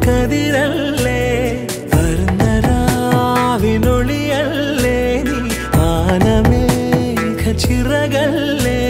കതിരല്ലേ? വർണരാവിനൊളിയല്ലേ? നീ ആനമേഘ ചിറകല്ലേ?